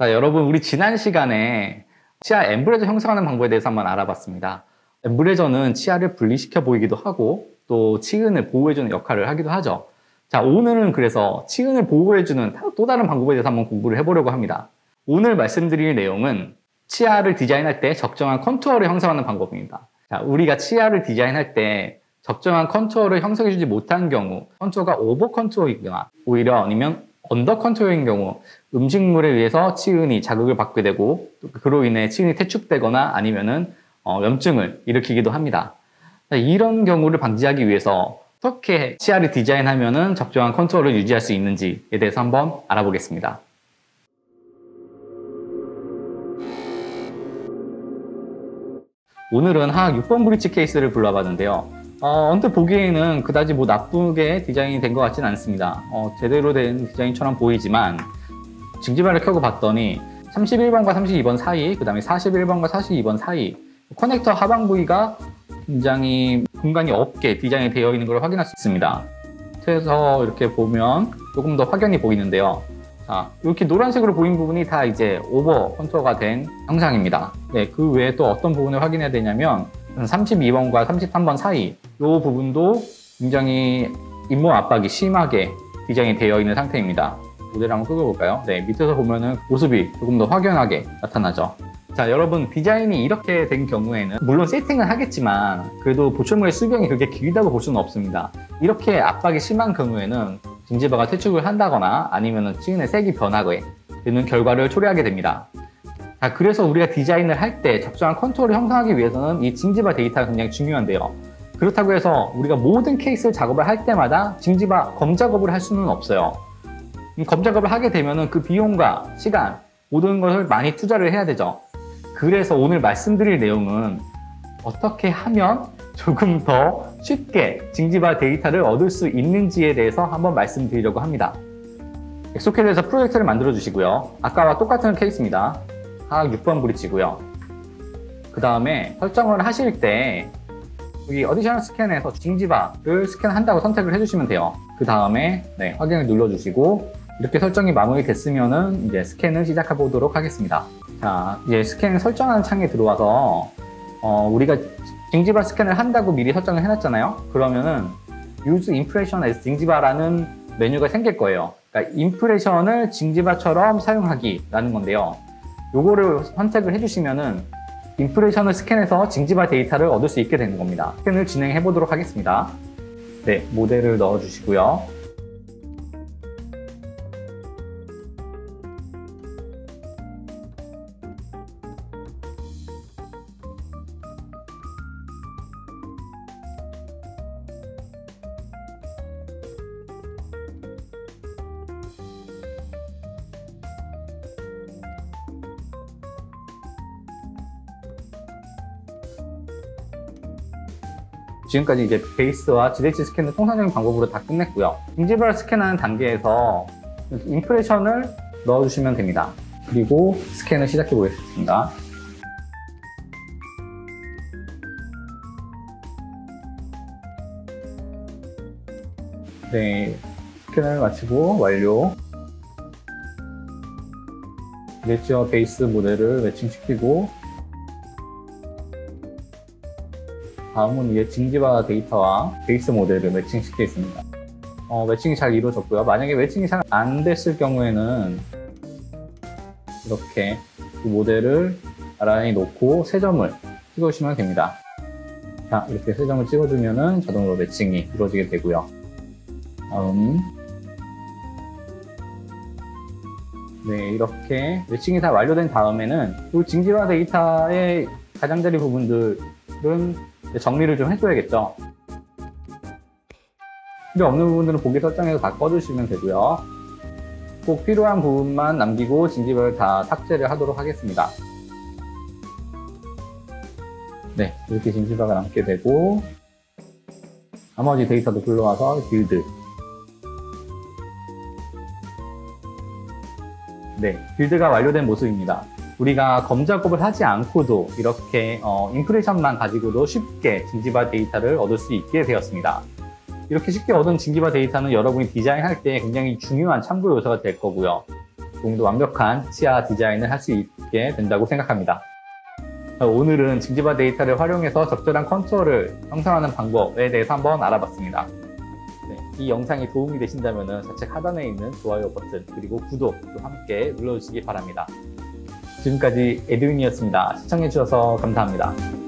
자, 여러분, 우리 지난 시간에 치아 embrasure 형성하는 방법에 대해서 한번 알아봤습니다. embrasure는 치아를 분리시켜 보이기도 하고 또 치근을 보호해주는 역할을 하기도 하죠. 자, 오늘은 그래서 치근을 보호해주는 또 다른 방법에 대해서 한번 공부를 해보려고 합니다. 오늘 말씀드릴 내용은 치아를 디자인할 때 적정한 contour를 형성하는 방법입니다. 자, 우리가 치아를 디자인할 때 적정한 contour를 형성해주지 못한 경우 contour가 over contour이거나 오히려 아니면 under contour인 경우 음식물에 의해서 치근이 자극을 받게 되고 그로 인해 치근이 퇴축되거나 아니면은 어, 염증을 일으키기도 합니다. 이런 경우를 방지하기 위해서 어떻게 치아를 디자인하면 적정한 컨트롤을 유지할 수 있는지에 대해서 한번 알아보겠습니다. 오늘은 하악 6번 브릿지 케이스를 불러봤는데요. 어, 언뜻 보기에는 그다지 뭐 나쁘게 디자인이 된 것 같지는 않습니다. 어, 제대로 된 디자인처럼 보이지만 증지발을 켜고 봤더니 31번과 32번 사이, 그 다음에 41번과 42번 사이 커넥터 하방 부위가 굉장히 공간이 없게 디자인이 되어 있는 걸 확인할 수 있습니다. 그래서 이렇게 보면 조금 더 확연히 보이는데요. 자, 이렇게 노란색으로 보인 부분이 다 이제 오버 컨투어가 된 형상입니다. 네, 그 외에 또 어떤 부분을 확인해야 되냐면 32번과 33번 사이 이 부분도 굉장히 잇몸 압박이 심하게 디자인이 되어 있는 상태입니다. 모델을 한번 끄어볼까요? 네, 밑에서 보면은 모습이 조금 더 확연하게 나타나죠. 자, 여러분 디자인이 이렇게 된 경우에는 물론 세팅은 하겠지만 그래도 보철물의 수명이 그렇게 길다고 볼 수는 없습니다. 이렇게 압박이 심한 경우에는 징지바가 퇴축을 한다거나 아니면 치근의 색이 변하게 되는 결과를 초래하게 됩니다. 자, 그래서 우리가 디자인을 할 때 적정한 컨트롤을 형성하기 위해서는 이 징지바 데이터가 굉장히 중요한데요. 그렇다고 해서 우리가 모든 케이스 작업을 할 때마다 gingiva gum 작업을 할 수는 없어요. gum 작업을 하게 되면 그 비용과 시간 모든 것을 많이 투자를 해야 되죠. 그래서 오늘 말씀드릴 내용은 어떻게 하면 조금 더 쉽게 gingiva 데이터를 얻을 수 있는지에 대해서 한번 말씀드리려고 합니다. exocad에서 프로젝트를 만들어 주시고요. 아까와 똑같은 케이스입니다. 하악 6번 브릿지고요. 그 다음에 설정을 하실 때 여기 어디셔널 스캔에서 징지바를 스캔한다고 선택을 해주시면 돼요. 그 다음에 네, 확인을 눌러주시고 이렇게 설정이 마무리됐으면 이제 스캔을 시작해 보도록 하겠습니다. 자, 이제 스캔 설정하는 창에 들어와서 어, 우리가 징지바 스캔을 한다고 미리 설정을 해놨잖아요. 그러면은 Use Impression as 징지바라는 메뉴가 생길 거예요. 그러니까 임프레션을 징지바처럼 사용하기라는 건데요. 요거를 선택을 해주시면은 임프레션을 스캔해서 징지바 데이터를 얻을 수 있게 되는 겁니다. 스캔을 진행해 보도록 하겠습니다. 네, 모델을 넣어 주시고요. 지금까지 이제 베이스와 GDH 스캔을 통상적인 방법으로 다 끝냈고요. 인지별 스캔하는 단계에서 인프레션을 넣어주시면 됩니다. 그리고 스캔을 시작해 보겠습니다. 네, 스캔을 마치고 완료. 렛지와 베이스 모델을 매칭시키고 다음은 이제 징지바 데이터와 베이스 모델을 매칭시키겠습니다. 어, 매칭이 잘 이루어졌고요. 만약에 매칭이 잘 안 됐을 경우에는 이렇게 그 모델을 나란히 놓고 세 점을 찍어주시면 됩니다. 자, 이렇게 세 점을 찍어주면 자동으로 매칭이 이루어지게 되고요. 다음 네, 이렇게 매칭이 다 완료된 다음에는 이 징지바 데이터의 가장자리 부분들은 정리를 좀 해줘야겠죠. 필요 없는 부분들은 보기 설정해서 다 꺼주시면 되고요. 꼭 필요한 부분만 남기고 진집을 다 삭제를 하도록 하겠습니다. 네, 이렇게 gingiva가 남게 되고 나머지 데이터도 불러와서 build 네, build가 완료된 모습입니다. 우리가 gum 작업을 하지 않고도 이렇게 어, impression만 가지고도 쉽게 gingiva 데이터를 얻을 수 있게 되었습니다. 이렇게 쉽게 얻은 gingiva 데이터는 여러분이 디자인할 때 굉장히 중요한 참고 요소가 될 거고요. 조금 더 완벽한 치아 디자인을 할 수 있게 된다고 생각합니다. 오늘은 gingiva 데이터를 활용해서 적절한 contour를 형성하는 방법에 대해서 한번 알아봤습니다. 네, 이 영상이 도움이 되신다면 좌측 하단에 있는 좋아요 버튼 그리고 구독도 함께 눌러주시기 바랍니다. 지금까지 에드윈이었습니다. 시청해주셔서 감사합니다.